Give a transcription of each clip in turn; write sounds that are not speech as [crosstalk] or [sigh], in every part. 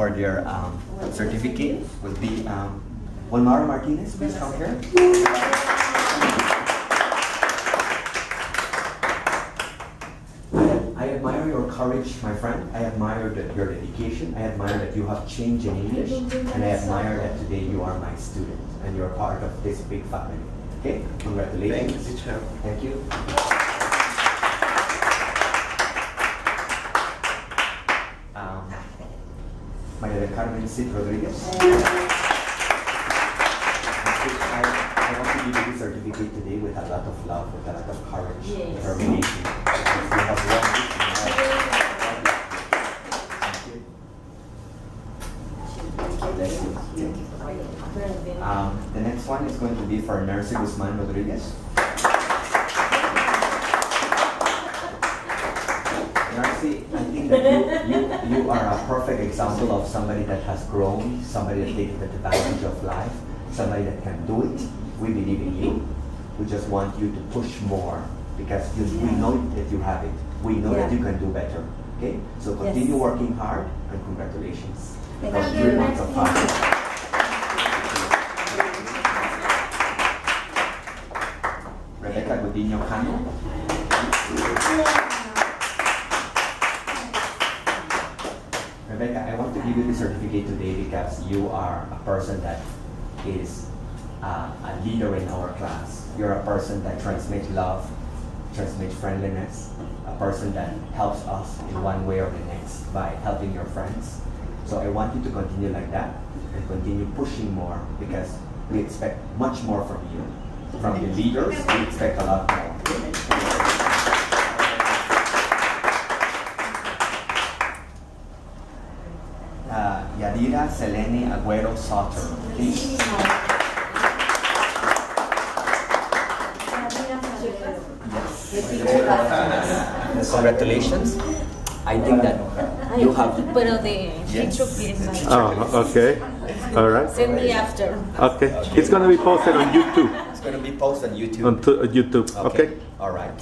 for their um, certificate will be um, Walmaro Martinez. Please come here. I, I admire your courage, my friend. I admire that your dedication. I admire that you have changed in English, and I admire that today you are my student and you're part of this big family. Okay, congratulations. Thank you, teacher. Thank you. Maria del Carmen Cid Rodriguez. I, I want to give you this certificate today with a lot of love, with a lot of courage, Yes. determination. You have won this life. You. Um, the next one is going to be for Nercy Guzman Rodriguez. Narcy, I think that you, you, you are a perfect example of somebody that has grown, somebody that takes advantage of life, somebody that can do it. We believe in you. We just want you to push more because you, we know that you have it. We know that you can do better. Okay? So continue Yes. working hard and congratulations. Thank For you. three months of hard. Rebecca Godinho Cano. Rebecca, I want to give you the certificate today because you are a person that is uh, a leader in our class. You're a person that transmits love, transmits friendliness, a person that helps us in one way or the next by helping your friends. So I want you to continue like that and continue pushing more because we expect much more from you. From the leaders, we expect a lot more. Uh, Yadira Selene Aguero Sauter, please. Yes. Congratulations. I think that you have. Pero de Yes. intro, please. Oh, okay. All right. Send me after. Okay. It's going to be posted on YouTube. It's going to be posted on YouTube. On to, YouTube. Okay. All right.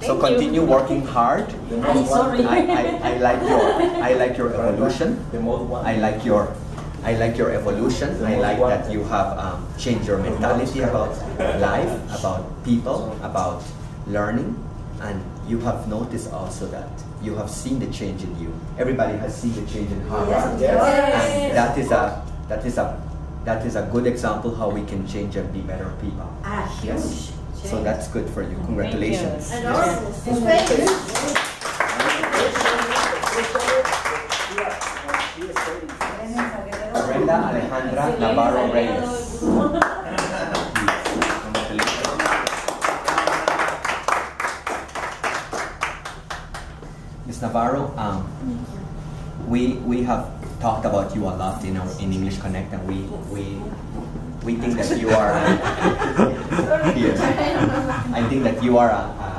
So Thank you. continue working hard. I'm sorry. I, I, I like your I like your evolution. The most one. I like your I like your evolution. I like that you have um, changed your mentality about life, about people, about learning, and you have noticed also that you have seen the change in you. Everybody has seen the change in Harvard, Yes. and that is a that is a that is a good example how we can change and be better people. Ah, Yes. So that's good for you. Congratulations. Thank Brenda Alejandra Navarro Reyes. Ms. Navarro, um, we we have talked about you a lot in our in English Connect, and we we we think that you are. Here. I think that you are a, a,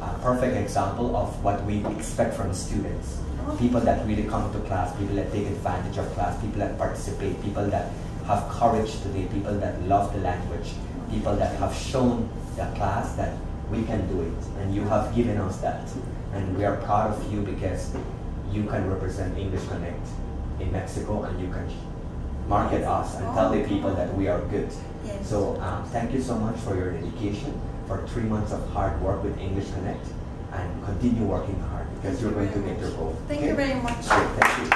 a, a perfect example of what we expect from students. Oh. People that really come to class, people that take advantage of class, people that participate, people that have courage today, people that love the language, people that have shown the class that we can do it, and you have given us that. And we are proud of you because you can represent English Connect in Mexico and you can market us and tell the people that we are good. Yes. So um, thank you so much for your dedication, for three months of hard work with English Connect, and continue working hard because you're going to get your goal. Thank okay? you very much. Sure, thank you.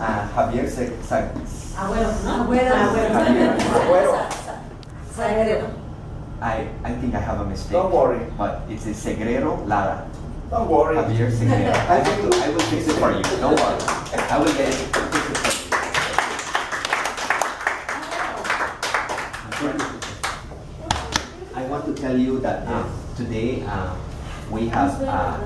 Uh, Javier Se- Sa- Abuelo. Javier Abuelo. Abuelo. I, I think I have a mistake. Don't worry. But it's a Segrero Lara. Don't worry. Javier Segrero. [laughs] I will, I will fix it for you. Don't worry. I will get it. Fix it for you. I want to tell you that uh, today uh, we have uh,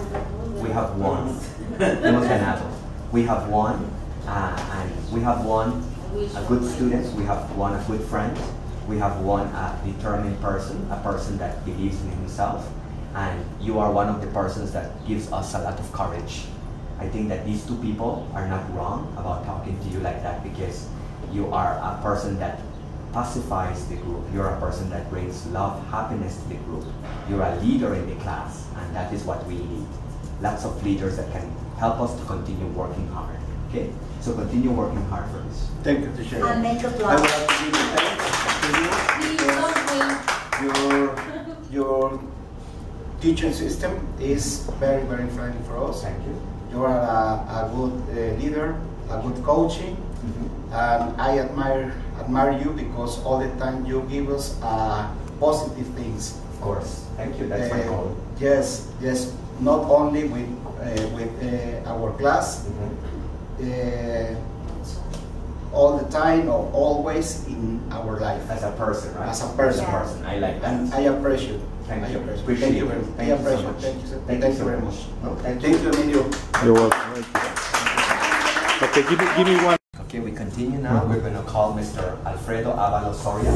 we have won. [laughs] Hemos ganado. We have won, uh, and we have won a good student. We have won a good friend. We have won a determined person, a person that believes in himself, and you are one of the persons that gives us a lot of courage. I think that these two people are not wrong about talking to you like that because you are a person that pacifies the group. You're a person that brings love, happiness to the group. You're a leader in the class, and that is what we need. lots of leaders that can help us to continue working hard. Okay? So continue working hard for this. Thank you, teacher. And make a I plan. would like to give you thanks Please to don't wait. you. Your, your teaching system is very, very friendly for us. Thank you. You are a, a good uh, leader, a good coaching, and I admire admire you because all the time you give us uh, positive things. Of course. Thank you. That's my Uh, goal. Yes, yes. Not only with uh, with uh, our class, Mhm. uh, all the time or always in our life. As a person, right? As a person. As a person. I like that. And I appreciate. Thank I you. appreciate. Appreciate Thank you it. very much. Thank I you so appreciate. much. Thank you. sir. Thank Thank, you you very much. much. No, thank Thank you. you, Emilio. You're welcome. Okay, give me, give me one. Okay, we continue now. We're going to call Mr. Alfredo Avalo Soria.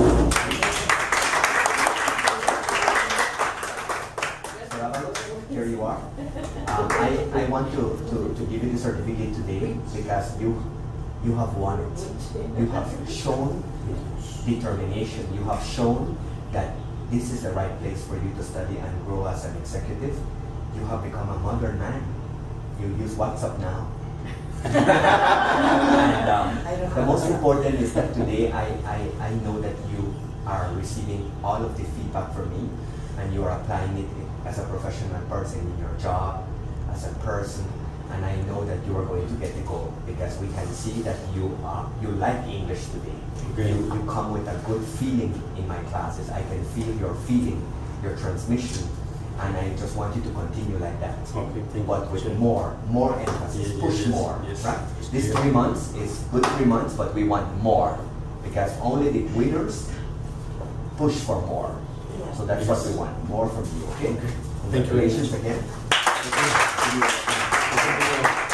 Mr. Avalos, here you are. Um, I, I want to, to, to give you the certificate today because you you have won it. You have shown determination. You have shown that this is the right place for you to study and grow as an executive. You have become a modern man. You use WhatsApp now. [laughs] and um, the most important is that today I, I, I know that you are receiving all of the feedback from me and you are applying it as a professional person in your job, as a person, and I know that you are going to get the goal because we can see that you are you like English today. Okay. You, you come with a good feeling in my classes. I can feel your feeling, your transmission, and I just want you to continue like that. Okay, thank. But with more, more emphasis, Yes, push yes, more, yes. right? Yes. This three months is good three months, but we want more because only the winners push for more. So that's what we want, more from you, okay? Thank you very Congratulations again. Thank you.